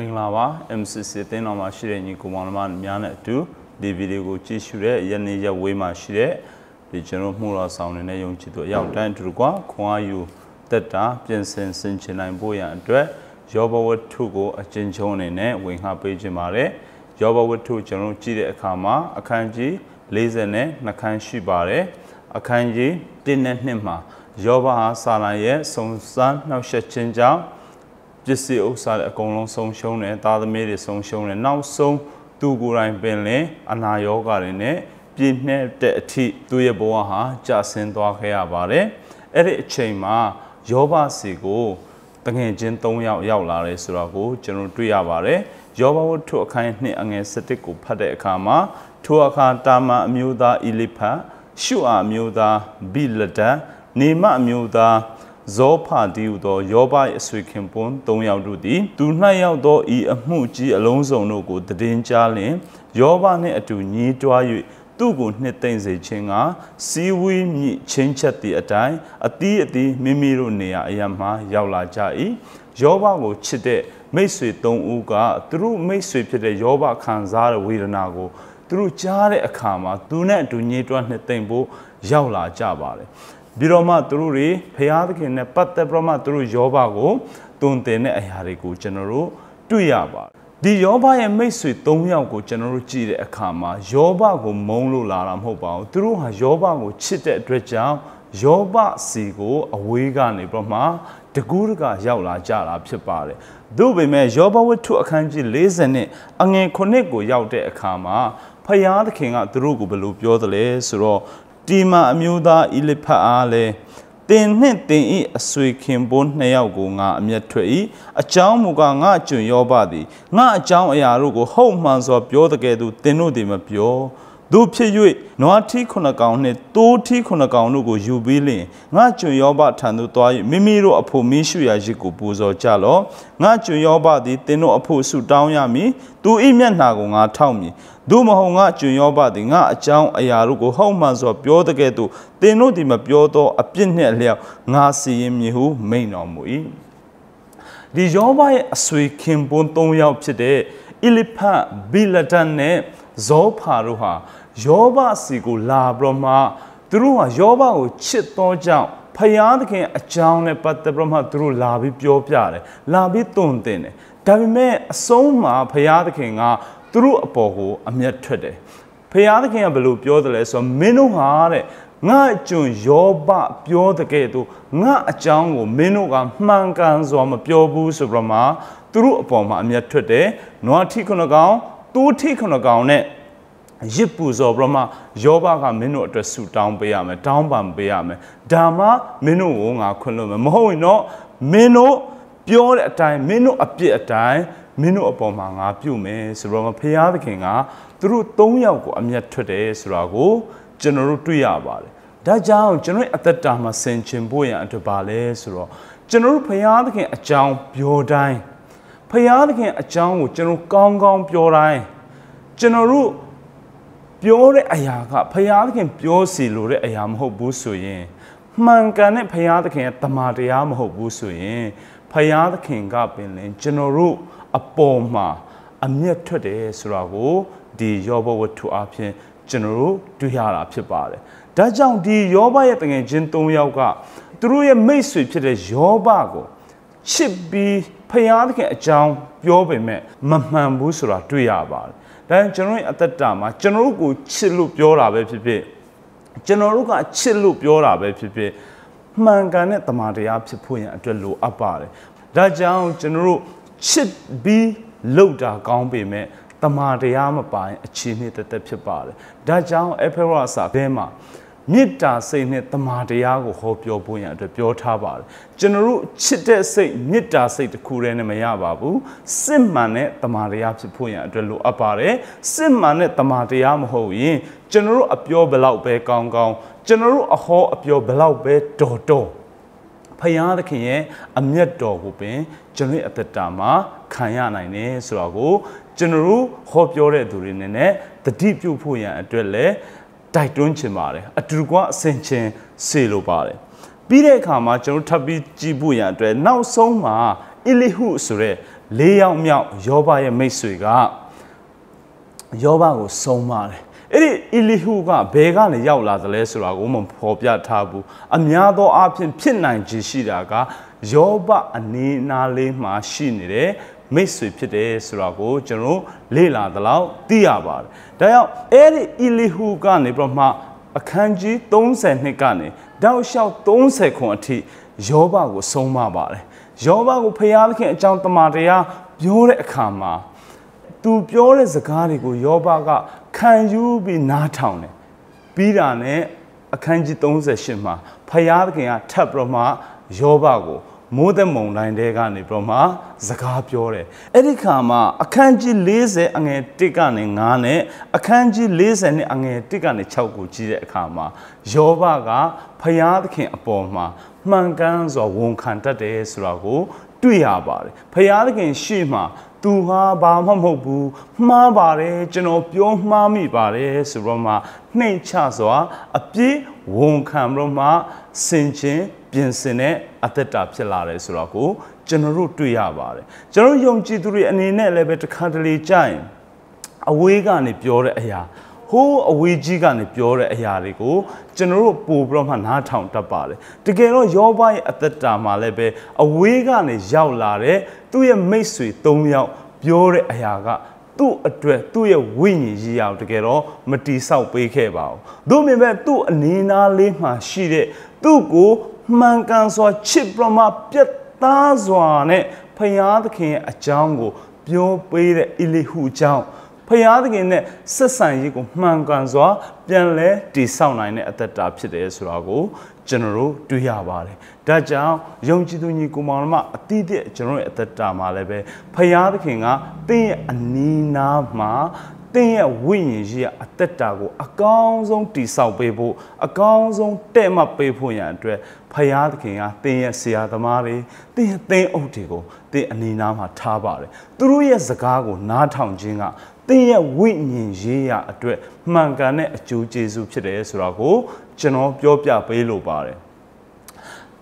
မင်္ဂလာပါ MCC တင်းတော်မှာရှိတဲ့ညီကိုမောင်နှမများနဲ့အတူဒီဗီဒီယိုကိုကြည့်ရှုတဲ့ယနေ့ရက်ဝေးမှာရှိတဲ့ဒီကျွန်တော်မှုတော်ဆောင်နေတဲ့ယုံကြည်သူအရောက်တိုင်းအတူကွာခွန်အားယူတက်တာပြင်ဆင်ဆင်ခြင်နိုင်ဖို့ရန်အတွက်ယောဘဝတ္ထုကိုအကျဉ်းချုံးအနေနဲ့ဝင်ဟပေးခြင်းပါတယ်ယောဘဝတ္ထုကျွန်တော်ကြည့်တဲ့အခါမှာအခန်းကြီး40နဲ့2ခန်းရှိပါတယ်အခန်းကြီး1နဲ့2မှာယောဘဟာစာလံရဲ့စုံစမ်းနှောက်ယှက်ခြင်းကြောင့် ပစ္စည်းဥစ္စာတွေအကုန်လုံးဆုံးရှုံးတယ်သားသမီးတွေဆုံးရှုံးတယ်နောက်ဆုံးသူကိုယ်တိုင်ပင်လင်အနာရောဂါတွေနဲ့ပြည့်နှက်တဲ့အထိသူ့ရဲ့ဘဝဟာကြာဆင်းသွားခဲ့ရပါတယ်အဲ့ဒီအချိန်မှာယောဘစီကိုတငယ်ချင်း၃ယောက်ရောက်လာတယ်ဆိုတော့ကိုကျွန်တော်တွေ့ရပါတယ်ယောဘဝတ္ထုအခန်းနှစ်အငယ်7ကိုဖတ်တဲ့အခါမှာထိုအခါတာမန်အမျိုးသားအီလိဖတ်ရှုအာအမျိုးသားဘိလဒန်နေမအမျိုးသား ဇောဖာတီဟူသောယောဘ၏အဆွေခင်ပွန်း၃ယောက်တို့သည်သူ၌ရောက်သောဤအမှုကြီးအလုံးစုံတို့ကိုတည်င်းကြားလျင်ယောဘနှင့်အတူညီးတွား၍သူ့ကိုနှစ်သိမ့်စေခြင်းကစီဝီမြင့်ချင်းချက်သည့်အတိုင်းအသီးအသီးမိမိတို့နေရာအရမှရောက်လာကြ၏ယောဘကိုချစ်တဲ့မိတ်ဆွေ၃ဦးကသူတို့မိတ်ဆွေဖြစ်တဲ့ယောဘခံစားတဲ့ဝေဒနာကိုသူတို့ကြားတဲ့အခါမှာသူနဲ့အတူညီးတွားနှစ်သိမ့်ဖို့ရောက်လာကြပါတယ် ပြီးတော့မှသူတို့တွေဖရာသခင်နဲ့ပတ်သက်ပြီးတော့မှသူတို့ယောဘကိုတုံတင်တဲ့အရာတွေကိုကျွန်တော်တို့တွေ့ရပါတယ်ဒီယောဘရဲ့မိတ်ဆွေ၃ယောက်ကိုကျွန်တော်တို့ကြည့်တဲ့အခါမှာယောဘကိုမုန်းလို့လာတာမဟုတ်ပါဘူးသူတို့ဟာယောဘကိုချစ်တဲ့အတွက်ကြောင့်ယောဘစီကိုအဝေးကနေပြီးတော့မှတကူးတကရောက်လာကြတာဖြစ်ပါတယ်။သို့ပေမဲ့ယောဘဝတ္ထုအခန်းကြီး40နဲ့အငယ်9ကိုရောက်တဲ့အခါမှာဖယားသခင်ကသူတို့ကိုဘယ်လိုပြောသလဲဆိုတော့ တီမာအမျိုးသားဣလိဖတ်အားလည်းတင်နှင့်တင်ဤအဆွေခင်ပွန်းနှစ်ယောက်ကိုငါအမျက်ထွက်၏အကြောင်းမူကားငါကျွန်ယောဘသည်ငါအကြောင်းအရာတို့ကိုဟုတ်မှန်စွာပြောတကယ်သူတင်တို့သည်မပြော တို့ဖြစ်၍နွားထီးခုနှစ်ကောင်နှင့်တိုးထီးခုနှစ်ကောင်တို့ကိုယူပြီးလျင်ငါကျွန်ယောဘထံသို့သွား၍မိမိတို့အဖို့မင်းရှုရာရစ်ကိုပူဇော်ကြလော့ငါကျွန်ယောဘသည်တင်းတို့အဖို့ဆုတောင်းရမည်သူ၏မျက်နှာကိုငါထောက်မည်သို့မဟုတ်ငါကျွန်ယောဘသည်ငါအကြောင်းအရာတို့ကိုဟုတ်မှန်စွာပြောတဲ့ကဲ့သို့တင်းတို့သည်မပြောသောအပြစ်နှင့်အလျောက်ငါစီရင်မည်ဟုမိန့်တော်မူ၏ဒီယောဘရဲ့အဆွေခင်ပွန်း၃ယောက်ဖြစ်တဲ့အီလိဖတ်ဘီလဒန်နဲ့ ဇောဖာတို့ဟာယောဘစီကိုလာပြီးတော့မှသူတို့ဟာယောဘကိုချစ်သောကြောင့်ဖယားသခင်အကြောင်းနဲ့ပတ်သက်ပြီးတော့မှသူတို့လာပြီးပြောပြတယ်လာပြီးတုံတင်တယ်ဒါပေမဲ့အဆုံးမှာဖယားသခင်ကသူတို့အပေါ်ကိုအမျက်ထွက်တယ်ဖယားသခင်ကဘယ်လိုပြောတယ်လဲဆိုတော့မင်းတို့ဟာတဲ့ငါအကျွန်ယောဘပြောတဲ့ကဲ့သို့ငါအကြောင်းကိုမင်းတို့ကမှန်ကန်စွာမပြောဘူးဆိုပြီးတော့မှသူတို့အပေါ်မှာအမျက်ထွက်တယ်နွားထိခုနကောင် တူးထိခုနကောင်နဲ့ရစ်ပူဇော်ပြီးတော့မှယောဘကမင်းတို့အတွက်ဆူတောင်းပေးရမယ်တောင်းပန်ပေးရမယ်ဒါမှမင်းတို့ကိုငါခွင့်လို့မယ်မဟုတ်ရင်တော့မင်းတို့ပြောတဲ့အတိုင်းမင်းတို့အပြစ်အတိုင်းမင်းတို့အပေါ်မှာငါပြုတ်မယ်ဆိုတော့ဖရာသခင်ကသူတို့၃ယောက်ကိုအမျက်ထွက်တယ်ဆိုတာကိုကျွန်တော်တို့တွေ့ရပါတယ်ဒါကြောင့်ကျွန်တော်အသက်တာမှာဆင်ခြင်ဖို့ရန်အတွက်ပါလဲဆိုတော့ကျွန်တော်တို့ဖရာသခင်အကြောင်းပြောတိုင်းဖ ရာသခင်အကြောင်းကိုကျွန်တော်ကောင်းကောင်းပြောတိုင်းကျွန်တော်တို့ပြောတဲ့အရာကဖရာသခင်ပြောစီလို့တဲ့အရာမဟုတ်ဘူးဆိုရင်မှန်ကန်တဲ့ဖရာသခင်ရဲ့တမန်တရားမဟုတ်ဘူးဆိုရင်ဖရာသခင်ကပင်လင်ကျွန်တော်တို့အပေါ်မှာအမျက်ထွက်တယ်ဆိုတာကိုဒီယောဘဝတ္ထုအဖြစ်ကျွန်တော်တို့တွေ့ရတာဖြစ်ပါတယ်။ဒါကြောင့်ဒီယောဘရဲ့တငယ်ချင်း၃ယောက်ကသူတို့ရဲ့မိတ်ဆွေဖြစ်တဲ့ယောဘကို ချစ်ပြီးဖရာသခင်အကြောင်းပြောပေမဲ့မမှန်ဘူးဆိုတာတွေ့ရပါတယ်။ဒါကျွန်တော်ရဲ့အသက်တာမှာကျွန်တော်တို့ကိုချစ်လို့ပြောတာပဲဖြစ်ဖြစ်ကျွန်တော်တို့ကချစ်လို့ပြောတာပဲဖြစ်ဖြစ်မှန်ကန်တဲ့တမန်တရားဖြစ်ဖို့ရန်အတွက်လိုအပ်ပါတယ်။ဒါကြောင့်ကျွန်တော်တို့ချစ်ပြီးလှုပ်တာကောင်းပေမဲ့တမာတရားမပိုင်အခြေအနေတသက်ဖြစ်ပါတယ်။ဒါကြောင့်အဖေရောစာဘဲမှာ မေတ္တာစိတ်နဲ့တမာတရားကိုဟောပြောဖို့ရန်အတွက်ပြောထားပါတယ်။ကျွန်တော်တို့ချစ်တဲ့စိတ်မေတ္တာစိတ်တစ်ခုတည်းနဲ့မရပါဘူး။စစ်မှန်တဲ့တမာတရားဖြစ်ဖို့ရန်အတွက်လိုအပ်ပါတယ်။စစ်မှန်တဲ့တမာတရားမဟုတ်ရင်ကျွန်တော်တို့အပြောဘလောက်ပဲကောင်းကောင်းကျွန်တော်တို့အဟောအပြောဘလောက်ပဲတော်တော်ဖယားသခင်ရဲ့အမျက်တော်ကိုပင်ကျွန်တော်ရဲ့အသက်တာမှာခံရနိုင်တယ်ဆိုတော့ကိုကျွန်တော်တို့ဟောပြောတဲ့သူတွေနဲ့နဲ့တတိပြုဖို့ရန်အတွက်လည်း တိုက်တွန်းချင်ပါတယ်အတူကွာအစင်ချင်းစေလိုပါတယ်ပြီးတဲ့အခါမှာကျွန်တော်ထပ်ပြီးကြည့်ဖို့ရန်အတွက်နောက်ဆုံးမှာအီလီဟုဆိုတဲ့၄ယောက်မြောက်ယောဘရဲ့မိတ်ဆွေကယောဘကိုဆုံးမတယ်အဲ့ဒီအီလီဟုကဘယ်ကနေရောက်လာသလဲဆိုတာကိုမဖော်ပြထားဘူးအများသောအားဖြင့်ဖြစ်နိုင်ခြေရှိတာကယောဘအနေနာလေးမှာရှိနေတဲ့ မိတ်ဆွေဖြစ်တယ်ဆိုတာကိုကျွန်တော်လေ့လာသလောက်သိရပါတယ်။ဒါကြောင့်အဲ့ဒီအီလီဟုကနေပြီးတော့မှအခန်းကြီး32ကနေတောက်လျှောက်30ခွန်အထိယောဘကိုဆုံးမပါတယ်။ယောဘကိုဖျားသခင်အကြောင်းတမန်တရားပြောတဲ့အခါမှာသူပြောတဲ့စကားတွေကိုယောဘကခံယူပြီးနားထောင်တယ်ပြီးတာနဲ့အခန်းကြီး38မှာဖယားသခင်ကထပ်ပြီးတော့မှယောဘကို မိုးသက်မုံတိုင်းတဲကနေပြီးတော့မှစကားပြောတယ်အဲ့ဒီခါမှာအခန်းကြီး40အငယ်1ကနေ9နဲ့အခန်းကြီး40နဲ့အငယ်1ကနေ6ကိုကြည့်တဲ့အခါမှာယောဘကဖယားသခင်အပေါ်မှာမှန်ကန်စွာဝန်ခံတတ်တယ်ဆိုတာကိုတွေ့ရပါတယ်ဖယားသခင်ရှေ့မှာသူဟာဘာမှမဟုတ်ဘူးမှားပါတယ်ကျွန်တော်ပြောမှားမိပါတယ်ဆိုတော့မှနှိမ့်ချစွာအပြည့်ဝန်ခံပြီးတော့မှ စင်ချင်းပြင်ဆင်တဲ့အသက်တာဖြစ်လာတယ်ဆိုတော့ကိုကျွန်တော်တို့တွေ့ရပါတယ်ကျွန်တော်ယုံကြည်သူတွေအနေနဲ့လည်းပဲတစ်ခါတလေကြာရင်အဝေးကနေပြောတဲ့အရာဟိုးအဝေးကြီးကနေပြောတဲ့အရာတွေကိုကျွန်တော်တို့ပို့ပြီးတော့မှနားထောင်တတ်ပါတယ်တကယ်တော့ယောဘရဲ့အသက်တာမှာလည်းပဲအဝေးကနေရောက်လာတဲ့သူ့ရဲ့မိတ်ဆွေ၃ယောက်ပြောတဲ့အရာကသူ့အတွက်သူ့ရဲ့ဝိညာဉ်ကြီးအောင်တကယ်တော့မတီဆောက်ပေးခဲ့ပါဘူး။သို့မြင်မဲ့သူ့အနေနာလေးမှာရှိတဲ့ သူ့ကိုမှန်ကန်စွာချစ်ပြမပြတ်သားစွာနဲ့ဖယားသခင်ရဲ့အကြောင်းကို ပြောပေးတဲ့အီလီဟုအကြောင်းဖယားသခင်နဲ့ဆက်ဆံရေးကိုမှန်ကန်စွာ ပြန်လဲတည်ဆောက်နိုင်တဲ့အသက်တာဖြစ်တယ်ဆိုတာကိုကျွန်တော်တို့တွေ့ရပါတယ်။ဒါကြောင့်ယုံကြည်သူညီကိုမောင်နှမအတိအကျကျွန်တော်ရဲ့အသက်တာမှာလည်းပဲဖယားသခင်ကတင်းရဲ့အနီးနားမှာ တင်းရဲ့ဝိညာဉ်ကြီးကအသက်တာကိုအကောင်းဆုံးတည်ဆောက်ပေးဖို့အကောင်းဆုံးတဲ့မှတ်ပေးဖို့ရန်အတွက်ဖယားသခင်ကတင်းရဲ့ဆရာသမားတွေတင်းရဲ့သင်းအုပ်တွေကိုတင်းအနီးနားမှာထားပါတယ်သူတို့ရဲ့စကားကိုနားထောင်ခြင်းကသင်ရဲ့ဝိညာဉ်ရေးရအတွက်မှန်ကန်တဲ့အကျိုးကျေးဇူးဖြစ်တယ်ဆိုတာကိုကျွန်တော်ပြောပြပေးလိုပါတယ်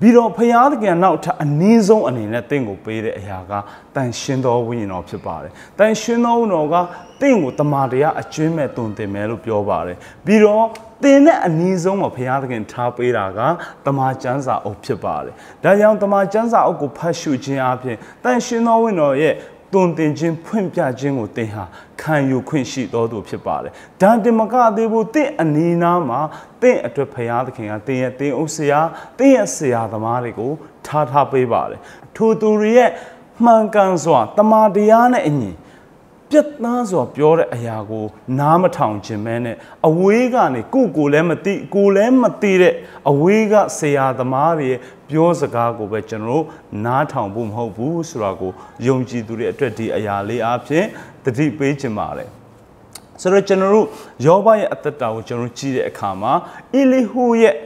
ပြီးတော့ဖရာသခင်နောက်ထပ်အနည်းဆုံးအနေနဲ့တင့်ကိုပေးတဲ့အရာကတန်ရှင်းသောဝိညာဉ်တော်ဖြစ်ပါတယ်။တန်ရှင်းသောဝိညာဉ်တော်ကတင့်ကိုတမာတရားအကျွင်းမဲ့တုံတင်မယ်လို့ပြောပါတယ်။ပြီးတော့တင်တဲ့အနည်းဆုံးမှာဘုရားသခင်ထားပေးတာကတမန်ကျမ်းစာအုပ်ဖြစ်ပါတယ်။ဒါကြောင့်တမန်ကျမ်းစာအုပ်ကိုဖတ်ရှုခြင်းအပြင်တန်ရှင်သောဝိညာဉ်တော်ရဲ့ တွင်တင်ခြင်းဖွင့်ပြခြင်းကိုသင်ဟာခံယူခွင့်ရှိတော်သူဖြစ်ပါတယ်။ဒါတင်မကသေးဘူးတင့်အနီးနားမှာတင့်အတွက်ဖရာသခင်ကတင်ရဲ့တင်အုပ်ဆရာတင့်ရဲ့ဆရာသမားတွေကိုထားထားပေးပါတယ်။ထိုသူတွေရဲ့မှန်ကန်စွာတမာတရားနဲ့အညီ ပြတ်သားစွာပြောတဲ့အရာကိုနားမထောင်ခြင်းမဲနဲ့အဝေးကနေကိုကိုလည်းမသိကိုလည်းမသိတဲ့အဝေးကဆရာသမားတွေရဲ့ပြောစကားကိုပဲကျွန်တော်တို့နားထောင်ဖို့မဟုတ်ဘူးဆိုတာကိုယုံကြည်သူတွေအတွက်ဒီအရာလေးအဖြစ်တတိပေးခြင်းပါတယ်ဆိုတော့ကျွန်တော်တို့ယောဘရဲ့အသက်တာကိုကျွန်တော်ကြည့်တဲ့အခါမှာအီလီဟူရဲ့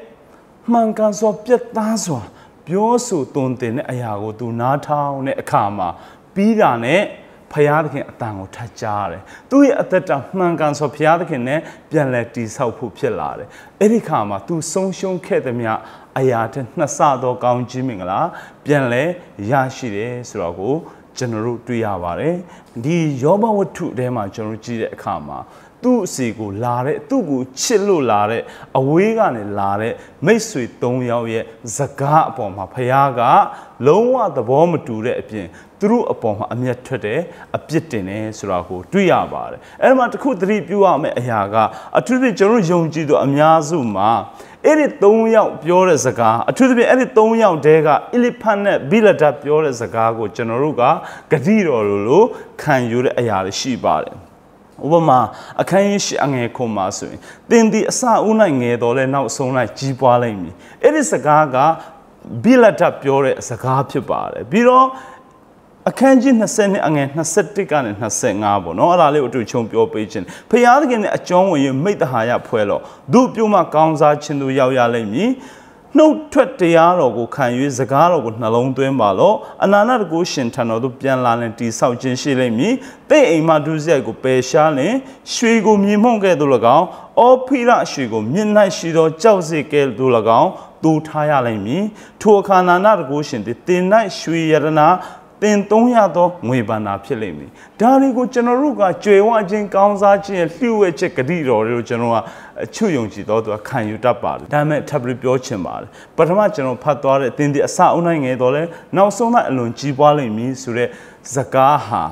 မှန်ကန်စွာပြတ်သားစွာပြောဆိုသွန်သင်တဲ့အရာကိုသူနားထောင်တဲ့အခါမှာပြီးတာနဲ့ ဖရာသခင်အတန်ကိုထပ်ကြားရတယ်။သူ့ရဲ့အသက်တာမှန်ကန်ဆိုဖရာသခင်နဲ့ပြန်လဲတည်ဆောက်ဖို့ဖြစ်လာတယ်။အဲ့ဒီခါမှာ तू ဆုံးရှုံးခဲ့သည်မြအရာတဲ့နှစ်ဆသောကောင်းခြင်းမင်္ဂလာပြန်လဲရရှိတယ်ဆိုတော့ကိုကျွန်တော်တို့တွေ့ရပါတယ်။ဒီယောဘဝတ္ထုထဲမှာကျွန်တော်ကြည့်တဲ့အခါမှာ သူ့အစီကိုလာတဲ့သူ့ကိုချစ်လို့လာတဲ့အဝေးကနေလာတဲ့မိတ်ဆွေ၃ယောက်ရဲ့ဇကားအပေါ်မှာဖခင်ကလုံးဝသဘောမတူတဲ့အပြင်သူတို့အပေါ်မှာအမျက်ထွက်တယ်အပြစ်တင်တယ်ဆိုတာကိုတွေ့ရပါတယ်အဲ့ဒီမှာတခုသတိပြုရမယ့်အရာကအထူးသဖြင့်ကျွန်တော်ယုံကြည်သူအများစုမှာအဲ့ဒီ၃ယောက်ပြောတဲ့စကားအထူးသဖြင့်အဲ့ဒီ၃ယောက်တည်းကအီလီဖန်နဲ့ဘီလဒတ်ပြောတဲ့စကားကိုကျွန်တော်တို့ကဂတိတော်လိုလိုခံယူတဲ့အရာတွေရှိပါတယ် ဥပမာအခန်းကြီးရှိအငယ်ခုမှာဆိုရင်တင်ဒီအစဦးနိုင်ငယ်တော်လဲနောက်ဆုံးလိုက်ကြီးပွားလိုက်မည်အဲ့ဒီစကားကဘီလဒတ်ပြောတဲ့စကားဖြစ်ပါတယ်ပြီးတော့အခန်းကြီး20နဲ့အငယ်21ကနေ25ပေါ့နော်အဲ့ဒါလေးကိုအတူချုံပြောပေးခြင်းဖျားသခင်နဲ့အကျောင်းဝင်ရမိတ္တဟာယဖွဲလို့ဒုပြုမှကောင်းစားခြင်းတို့ရောက်ရလိမ့်မည် နှုတ်ထွက်တရားတော်ကိုခံ၍စကားတော်ကိုနှလုံးသွင်းပါလော့အနာနာတကူရှင်ထံတော်သို့ပြန်လာလင်တိဆောက်ခြင်းရှိလိမ့်မည်တဲ့အိမ်မှဒုစရိုက်ကိုပယ်ရှားလင်ရွှေကိုမြင်မှုန့်ကဲ့သို့၎င်းအောဖိရရွှေကိုမြင့်၌ရှိသောကြောက်စေကဲ့သို့၎င်းတူထားရလိမ့်မည်ထိုအခါနာနာတကူရှင်သည်တင်၌ရွှေရတနာ တင်300သောငွေပန္နာဖြစ်လိမ့်မည်ဒါတွေကိုကျွန်တော်တို့ကကြွယ်ဝခြင်းကောင်းစားခြင်းလှူဝဲချက်ဂတိတော်တွေကိုကျွန်တော်ကအချွတ်ယုံကြည်တော့သူကခံယူတတ်ပါတယ်ဒါပေမဲ့ထပ်ပြီးပြောချင်ပါတယ်ပထမကျွန်တော်ဖတ်သွားတဲ့တင်ဒီအစအုံနိုင်ငယ်တော့လဲနောက်ဆုံးလိုက်အလွန်ကြီးပွားလိမ့်မည်ဆိုတဲ့ဇကားဟာ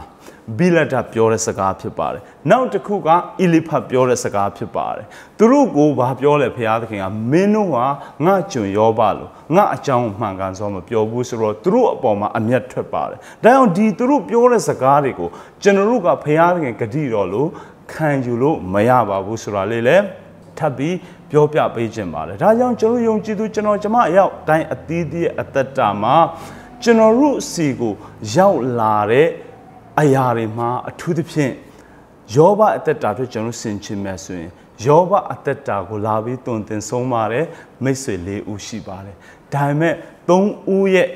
ဘီလက်တာပြောတဲ့စကားဖြစ်ပါတယ်။နောက်တစ်ခုကအီလီဖတ်ပြောတဲ့စကားဖြစ်ပါတယ်။သူတို့ကိုဘာပြောလဲဖရာသခင်ကမင်းတို့ကငါကျွန်ရောပါလို့ငါအကြောင်းမှန်ကန်စွာမပြောဘူးဆိုတော့သူတို့အပေါ်မှာအမျက်ထွက်ပါတယ်။ဒါကြောင့်ဒီသူတို့ပြောတဲ့စကားတွေကိုကျွန်တော်တို့ကဖရာသခင်ဂတိတော်လို့ခံယူလို့မရပါဘူးဆိုတာလေးလေထပ်ပြီးပြောပြပေးခြင်းပါတယ်။ဒါကြောင့်ကျွန်တော်ယုံကြည်သူကျွန်တော်ကျမအရောက်တိုင်းအသီးသီးအသက်တာမှာကျွန်တော်တို့စီကိုရောက်လာတဲ့ အရာတွေမှာအထူးသဖြင့်ယောဘအသက်တာအတွက်ကျွန်တော်ဆင်ခြင်မဲ့ဆိုရင်ယောဘအသက်တာကိုလာပြီးတုံတင်ဆုံးပါတယ်မိတ်ဆွေ၄ဦးရှိပါတယ်ဒါပေမဲ့၃ဦးရဲ့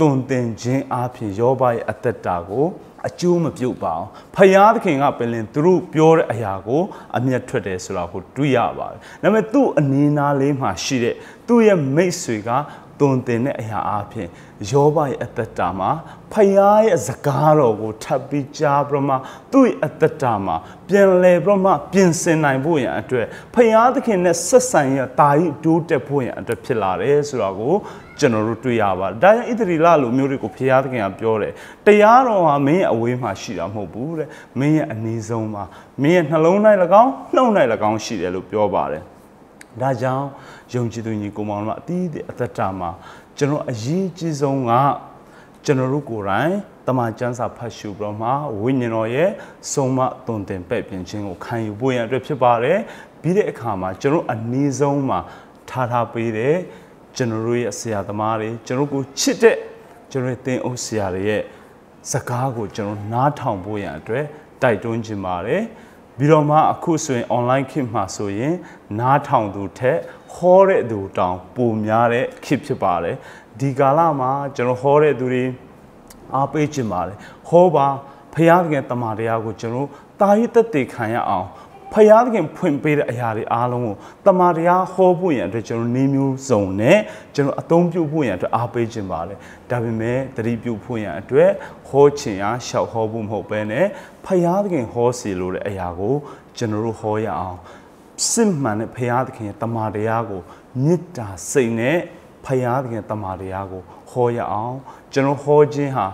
တုံတင်ခြင်းအပြင်ယောဘရဲ့အသက်တာကိုအကျိုးမပြုတ်ပါအောင်ဖယားသခင်ကပင်လင်သူတို့ပြောတဲ့အရာကိုအမျက်ထွက်တယ်ဆိုတာကိုတွေ့ရပါတယ်ဒါပေမဲ့သူ့အနီးနားလေးမှာရှိတဲ့သူ့ရဲ့မိတ်ဆွေက တုံတင်တဲ့အရာအပြင်ယောဘရဲ့အသက်တာမှာဖယားရဲ့စကားတော်ကိုထပ်ပြီးကြားပြီးမှသူ့ရဲ့အသက်တာမှာပြန်လဲပြီးမှပြင်ဆင်နိုင်ဖို့ရန်အတွက်ဖယားသခင်နဲ့ဆက်ဆံရတာကြီးတိုးတက်ဖို့ရန်အတွက်ဖြစ်လာတယ်ဆိုတာကိုကျွန်တော်တို့တွေ့ရပါတယ်။ဒါကြောင့်ဣသရေလလူမျိုးတွေကိုဖယားသခင်ကပြောတယ်တရားတော်ဟာမင်းရဲ့အဝေးမှာရှိတာမဟုတ်ဘူးတဲ့။မင်းရဲ့အနီးဆုံးမှာမင်းရဲ့နှလုံး၌၎င်းနှုတ်၌၎င်းရှိတယ်လို့ပြောပါတယ်။ ဒါကြောင့်ယုံကြည်သူညီကိုမောင်တို့အတီးအသက်တာမှာကျွန်တော်အရေးကြီးဆုံးကကျွန်တော်တို့ကိုယ်တိုင်တမန်ကျမ်းစာဖတ်ရှုပြီးတော့မှဝိညာဉ်တော်ရဲ့ဆုံးမသွန်သင်ပဲ့ပြင်ခြင်းကိုခံယူဖို့ရန်အတွက်ဖြစ်ပါတယ်ပြီးတဲ့အခါမှာကျွန်တော်အနည်းဆုံးမှာထားထားပေးတဲ့ကျွန်တော်တို့ရဲ့ဆရာသမားတွေကျွန်တော်ကိုချစ်တဲ့ကျွန်တော်ရဲ့သင်အုပ်ဆရာတွေရဲ့စကားကိုကျွန်တော်နားထောင်ဖို့ရန်အတွက်တိုက်တွန်းခြင်းပါတယ် ပြီးတော့မှအခုဆိုရင် online ခေတ်မှာဆိုရင်နားထောင်သူထက်ဟောတဲ့သူတောင်ပိုများတဲ့ခေတ်ဖြစ်ပါတယ်ဒီကာလမှာကျွန်တော်ဟောတဲ့သူတွေအားပေးခြင်းပါတယ်ဟောပါဖရာသခင်တမန်တရားကိုကျွန်တော်တာရည်သက်သေခံရအောင် ဖယားသခင်ဖွင့်ပေးတဲ့အရာတွေအားလုံးကိုတမာတရားဟောဖို့ရန်အတွက်ကျွန်တော်နေမျိုးစုံနဲ့ကျွန်တော်အသုံးပြုဖို့ရန်အတွက်အားပေးခြင်းပါလေဒါပေမဲ့တတိပြုဖို့ရန်အတွက်ဟောချင်အားရှောက်ဟောဖို့မဟုတ်ဘဲနဲ့ဖယားသခင်ဟောစီလို့တဲ့အရာကိုကျွန်တော်တို့ဟောရအောင်စစ်မှန်တဲ့ဖယားသခင်ရဲ့တမာတရားကိုမေတ္တာစိတ်နဲ့ဖယားသခင်တမာတရားကိုဟောရအောင်ကျွန်တော်ဟောခြင်းဟာ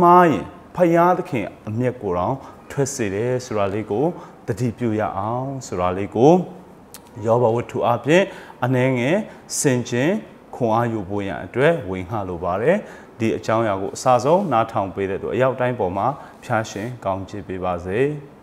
မှားရင်ဖယားသခင်အမျက်ကိုတော့ထွက်စေတယ်ဆိုတာလေးကို တတိပြုရအောင်ဆိုတာလေးကိုယောဘဝတ္ထုအပြင်အနှဲငယ်စင်ချင်းခွန်အားယူဖို့ရန်အတွက်ဝင်ခလိုပါတယ်ဒီအကြောင်းအရာကိုအစဆုံးနားထောင်ပေးတဲ့သူအရောက်တိုင်းပေါ်မှာဖျားရှင်ကောင်းချီးပေးပါစေ။